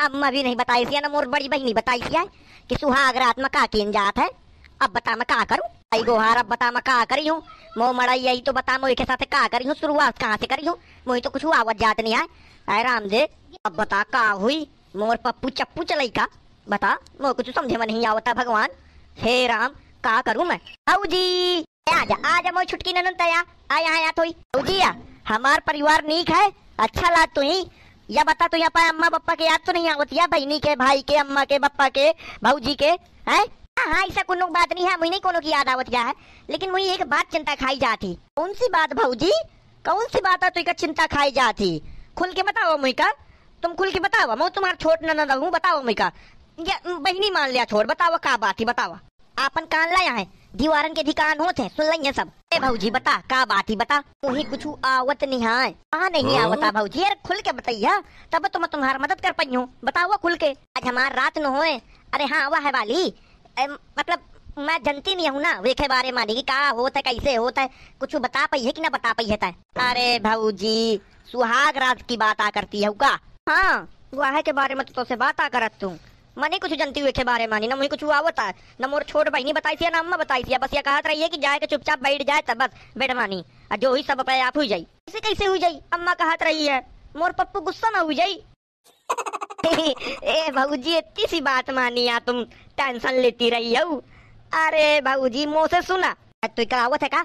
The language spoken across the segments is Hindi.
अम्मा भी नहीं बताई थी ना मोर बड़ी बहनी बताई थी कि सुहाग रात में का किन जात है। अब बता मैं का करूँ? आई गोहार, अब बता मैं का करी हूँ? मो मड़ाई यही तो बता मोई के साथ का करी हूँ? शुरुआत कहाँ से करी हूँ? मोही तो कुछ आवत जात नहीं है अरे राम दे अब बता का हुई? मोर पप्पू चप्पू चलाई का? बता मो कुछ समझे में नहीं आवता भगवान। हे राम का करूँ मैं? आओ जी आजा आजा मोई छुटकी ननन तया। आया आया तो आओ जी हमार परिवार नीक है अच्छा लाग तो ही। या बता तो यहाँ पर अम्मा पप्पा के याद तो नहीं आवत या बहनी के, भाई के, अम्मा के पप्पा के, भाऊजी के, है? हाँ हाँ ऐसा कोनो बात नहीं है, मुझे नहीं कोनो की याद आवत जा है। लेकिन मुझे एक बात चिंता खाई जाती। कौन सी बात, भाऊजी? कौन सी बात है तो एक चिंता खाई जाती? खुल के बताओ मुझका। तुम खुल के बताओ, मैं तुम्हारा छोट न रहूँ बताओ मुझका। बहनी मान लिया छोड़, बताओ का बात ही, बताओ। आपन कान लाया है? दीवारन के धिकान होते हैं सुन लेंगे सब। ए भाऊजी बता का बात ही बता। मुही कुछ आवत नहीं है? कहा नहीं आवता भाऊजी? यार खुल के बताइए। तब तो मैं तुम्हारा मदद कर पाई हूँ बताओ खुल के। आज हमार रात न होए। अरे हाँ वह है वाली। ए, मतलब मैं जनती नहीं हूँ ना। वे के बारे में कि का होता है कैसे होता है। कुछ बता पाई है कि ना बता पाई है अरे भाऊजी सुहाग रात की बात आ करती है का हाँ वह के बारे में तो से बात आ करत तू मने कुछ जनती हुए के बारे में न मुझे कुछ आवत है न मोर छोट बहनी बताई थी न अम्मा बताई थी। बस ये कहत रही है कि जाए के चुपचाप बैठ जाए, तब बस बैठ मानी। जो ही सब पे आप हुई जाई। ऐसे कैसे हुई जाई? अम्मा कहत रही है, मोर पप्पू गुस्सा ना हुई जाई। ए भाऊजी, इतनी सी बात मानी या तुम। टेंशन लेती रही हो। अरे भाऊजी, मुँह से सुना। तो क्या आवत है का?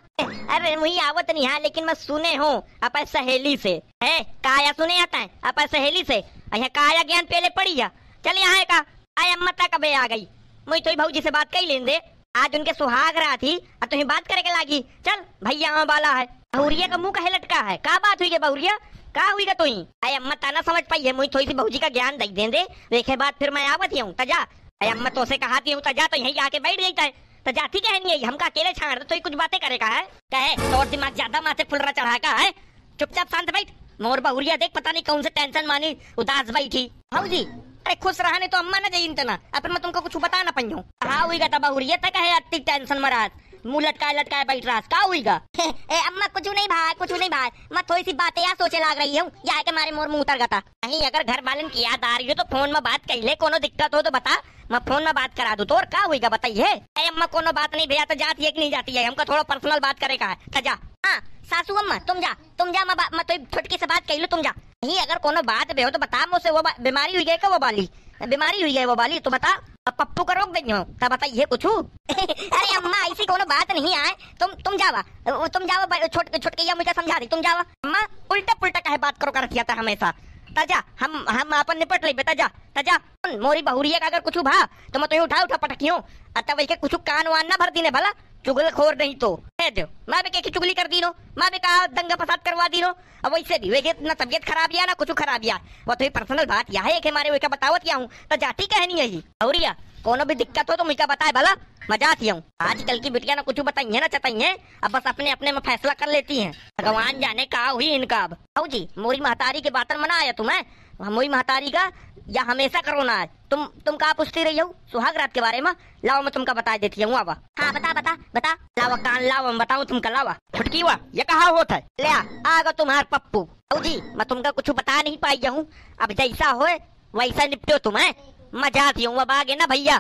अरे मुझे आवत नहीं है, लेकिन मैं सुने हूँ। अपन सहेली से। है? काया सुने आता है? अपन सहेली से? यहाँ काया ज्ञान पहले पड़ी है चल यहाँ का? आय अम्मा तक कबे आ गई। मुझे तो भाऊजी से बात कही लेन दे आज उनके सुहाग रहा थी और तुम्हें बात करे के लागी। चल, भैया वहाँ वाला है। बहुरिया का मुँह कहे लटका है। का बात हुई बहुरिया? का हुई तुई अरे अम्मा ताना समझ पाई है मुझे थोड़ी सी बहुजी का ज्ञान दे दे दे देखे बाद फिर मैं आवत हूँ तजा अरे अम्मा तो से कहा हूँ तजा तो यही आके बैठ जाता है तो जाती क्या नहीं हमका अकेले छाड़ तो कुछ बातें करेगा है? कहे तो दिमाग ज़्यादा माथे फुलरा चढ़ा का है? चुपचाप शांत बैठ। मोर बहुरिया देख, पता नहीं कौन से टेंशन मानी उदास बैठी। हाँ जी अरे खुश नहीं तो अम्मा ना जाइए इतना अपन मैं तुमको कुछ बता ना पाई हाँ हुई तब बहुरिया तक है अति टेंशन मराज मुँह लटकाए लटकाए बैठ रहा का हुईगा ए अम्मा कुछ नहीं भाई कुछ नहीं भाई मैं थोड़ी सी बातें यार सोचे लाग रही हूँ। या के मारे मोर मुँह उतर गता नहीं अगर घर वालन की याद आ रही हो तो फ़ोन में बात कर ले, कोनो दिक्कत हो तो बता। मैं फ़ोन में बात करा दू तो और का हुईगा बताइए? अरे अम्मा कोनो बात नहीं भैया तो जाती है कि नहीं जाती है। हमको थोड़ा पर्सनल बात करेगा है। तो जा। हाँ सासू अम्मा, तुम जा। तुम जा, मैं मैं तो छुटकी से बात कर लू, तुम जा। नहीं अगर कोनो बात भी हो तो बता मुझसे, वो बीमारी हुई है क्या वो बाली बीमारी हुई है वो बाली तो बता। पप्पू का रोक देंगे। तब बताइए कुछ अरे अम्मा, ऐसी कोनो बात नहीं आए। तुम तुम जावा तुम जावा छोट छोटकैया मुझे समझा दी। तुम जावा अम्मा उल्टा पुल्टा कहे बात करो कर था हमेशा। ताज़ा, हम हम अपन निपट ले बेटा जा ताज़ा मोरी बहुरिया का अगर कुछ भा तो मैं तुम्हें उठा उठा पटकियो। अतः वैसे कुछ कान वान ना भर दीने भला। चुगल खोर नहीं तो। है। दो मैं भी की चुगली कर दी नो मैं भी कहा दंगा फसाद करवा दी नो अब वैसे भी वैसे ना तबियत खराब या ना कुछ खराब या। वो तो पर्सनल बात यह है कि हमारे वैका बतावत या हूँ। तो जाती कहनी है बहुरिया कोनो भी दिक्कत हो तो मुझे बताए भला। मज़ा आती हूँ। आजकल की बिटिया ना कुछ बताइए ना चताइए अब बस अपने अपने में फैसला कर लेती हैं। भगवान जाने का हुई इनका अब। जी, मोरी महतारी के बातन मना आया तुम्हें। मोरी महतारी का या हमेशा करो ना। तुम तुम कहा पूछती रही हो? सुहाग रात के बारे में? लाओ, मैं तुमका बता देती हूँ, आवा। हाँ बता बता बता। लावा, कान लावा, मैं बताऊँ तुमका, लावा। छुटकी हुआ ये कहा होता है? ले आगा तुम्हार पप्पू। जी मैं तुमका कुछ बता नहीं पाई हूँ। अब जैसा हो वैसा निपटो तुम्हें मज़ा आती हूँ अब आगे ना, भैया।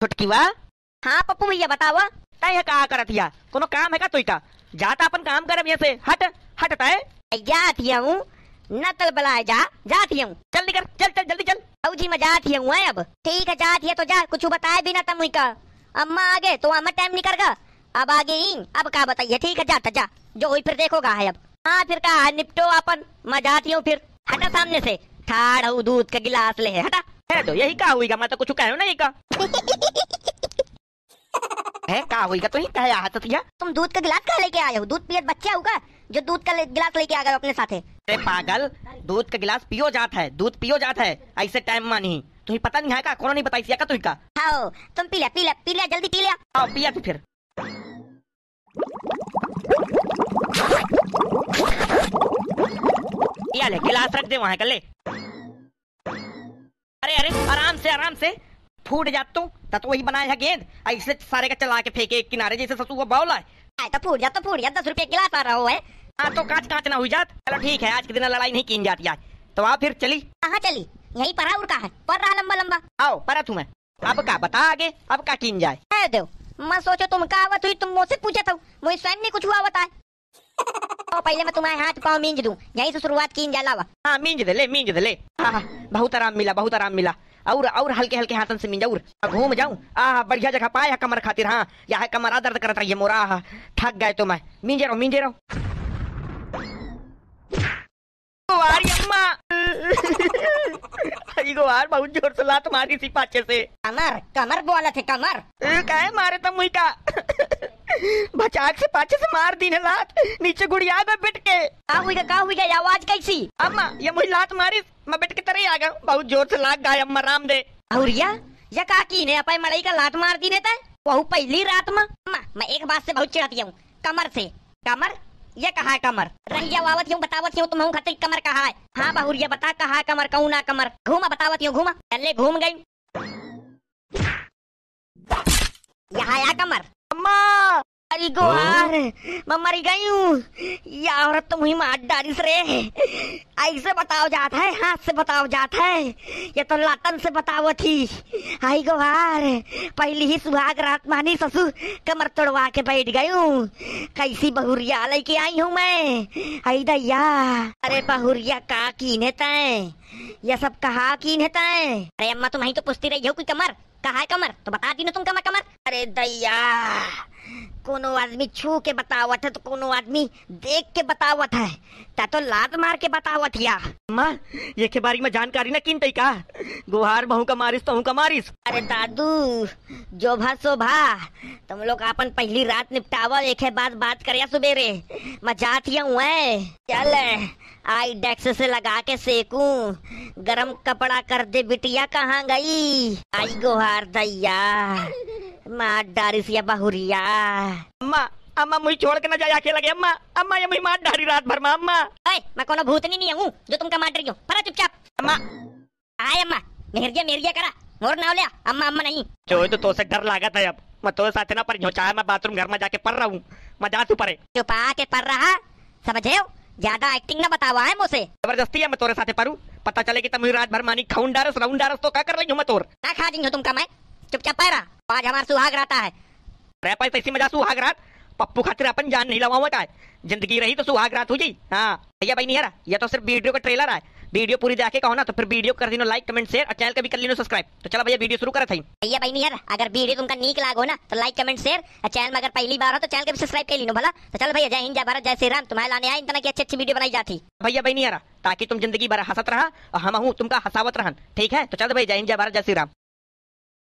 छुटकी हुआ हाँ पप्पू भैया बतावा तय कहा करत या? काम है का तुइका जाता अपन काम से? हट हट तय जाती हूँ। न तल बलाए जा जाती हूँ। जल्दी कर चल चल जल्दी चल। अब जी मैं जाती हूँ अब। ठीक है जाती है तो जा कुछ बताए भी ना तम का। अम्मा आगे तो अम्मा टाइम नहीं करगा अब आगे ही अब का बताइए। ठीक है जाता जा। जो हुई फिर देखोगा है अब। हाँ फिर कहा निपटो अपन। मैं जाती हूँ फिर। हटा सामने से। ठाड़ दूध का गिलास ले हटा। है तो यही का हुईगा मैं तो कुछ कहो ना यही का। है का हुईगा तो ही कहे तिया तुम दूध का गिलास कहा लेके आए हो? दूध पियत बच्चा होगा जो दूध का गिलास लेके आ गए अपने साथे। अरे पागल दूध का गिलास पियो जात है दूध पियो जात है ऐसे टाइम मानी तुम्हें पता नहीं है का? कौन नहीं बताई का तुई का? हाँ तुम पी लिया पी लिया पी लिया जल्दी पी लिया। आओ पिया तू फिर। या ले गिलास रख दे वहाँ कर ले। अरे अरे आराम से आराम से। फूट जात तू तो वही बनाया है गेंद। ऐसे सारे का चला के फेंके एक किनारे जैसे ससु को बाउला है तो फूट जा तो फूट जा दस रुपये गिलास आ रहा है हाँ। तो कांच कांच ना हुई जात। चलो ठीक है आज के दिन लड़ाई नहीं की जाती आज। तो आप फिर चली। कहाँ चली? यही पढ़ा और का है। पढ़ रहा लंबा लंबा। आओ परा तुम्हें अब का बता आगे अब का कीन जाए। है देव मैं सोचो तुम का आवत हुई तुम मुझसे पूछा था। मुझे स्वयं नहीं कुछ हुआ बताए। तो पहले मैं तुम्हारे हाथ पाँव मींज दूँ यहीं से शुरुआत की जाला वा हाँ मींज दे ले मींज दे ले। हाँ हाँ, बहुत आराम मिला बहुत आराम मिला। और और हल्के हल्के हाथन से मींज और घूम जाऊँ। आ बढ़िया जगह पाया कमर खातिर हाँ। यहाँ कमर दर्द करत रही है मोरा। हाँ, थक गए तो मैं। मींजे रहो मींजे रहो। अम्मा अरे बहुत ज़ोर से लात मारी थी पाछे से कमर कमर बोला थे कमर काहे मारे तुम मुई का बचाक से पाछे से मार दी ने लात नीचे गुड़िया गए बिट के का हुई का हुई गई आवाज़ कैसी अम्मा ये मुझे लात मारी मैं बिट के तरह ही आ गया बहुत ज़ोर से लाग गया अम्मा राम दे औरिया या का की ने अपने मड़ई का लात मार दी रहता है वहु पहली रात में अम्मा, मैं एक बात से बहुत चिढ़ती हूँ कमर से कमर ये कहा कमर? रंगिया वावत यूँ बतावत यूँ तुम खतरी कमर कहा है? हाँ बहुरिया बता कहा कमर, कहूँ ना कमर? घूमा बतावत यूँ घूमा। चले घूम गई यहाँ आया कमर। अम्मा! अरे गोहार मैं मरी गई हूँ या औरत तो मुही मार डारिस रे ऐसे बताओ जाता है हाथ से बताओ जाता है ये तो लातन से बताओ थी आई गोहार पहली ही सुहाग रात मानी ससुर कमर तोड़वा के बैठ गई हूँ कैसी बहुरिया लेके आई हूँ मैं आई दैया अरे बहुरिया का कीने तय ये सब कहा कीने तय अरे अम्मा तुम ही तो पूछती रही हो कोई कमर कहा है कमर तो बता दी ना तुम कमर कमर अरे दैया कोनो आदमी छू के बतावत है तो कोनो आदमी देख के बतावत है। ता तो लात मार के बतावत या। अम्मा ये के बारे में जानकारी ना किन का गुहार बहू का मारिस तो हूँ का मारिस। अरे दादू जो भा सो भा तुम लोग अपन पहली रात निपटावल एक है बात बात करिया सुबेरे। मैं जात हूँ है। चल आई डेक्स से लगा के सेकू। गरम कपड़ा कर दे बिटिया कहाँ गई? आई गुहार दैया। मार डारिस या बहुरिया। अम्मा अम्मा मुझे छोड़ के ना जाए आके लगे अम्मा अम्मा ये मुझे मार डाली रात भर में अम्मा। ओए मैं कोनो भूतनी नहीं हूँ जो तुम कमा रही हो परा चुपचाप। अम्मा। आय अम्मा मेहरिया मेहरिया करा। मोर नाव लिया अम्मा अम्मा नहीं। जो तो तो से डर लागत है अब। मैं तो साथ ना पर चाहे मैं बाथरूम घर में जाके पढ़ रहा हूँ। मैं जा तू परे। चुपा के पढ़ रहा समझे हो? ज़्यादा एक्टिंग ना बतावा है मुझसे। ज़बरदस्ती है मैं तोरे साथे पढ़ू। पता चले कि तुम रात भर मानी खाउन डारस राउंड डारस तो क्या कर रही हूँ मैं तोर? ना खा दी हो तुम कमाए चुपचाप पैरा आज हमारा सुहाग रहता है। रे पैसे इसी मज़ा सुहाग रात। पप्पू खातिर अपन जान नहीं लगा है ज़िंदगी रही तो सुहाग रात हो गई हाँ भैया भाई नहीं है ये तो सिर्फ़ वीडियो का ट्रेलर है वीडियो पूरी देखे कहो ना तो फिर वीडियो कर दिनो लाइक कमेंट शेयर और चैनल का भी कर लीनो सब्सक्राइब तो चलो भैया वीडियो शुरू करे थे। भैया भाई नहीं यार अगर वीडियो तुमका नीक लागो ना तो लाइक कमेंट शेयर और चैनल में अगर पहली बार हो तो चैनल का भी सब्सक्राइब कर लीनो भला? तो चलो भैया जय हिंद जय भारत जय श्री राम। तुम्हारे लाने आए इतना की अच्छी अच्छी वीडियो बनाई जाती। भैया भाई नहीं रहा ताकि तुम ज़िंदगी भर हंसत रहा और हम हूँ तुमका हंसावत रहन। ठीक है? तो चलो भाई जय हिंद जय भारत जय श्री राम।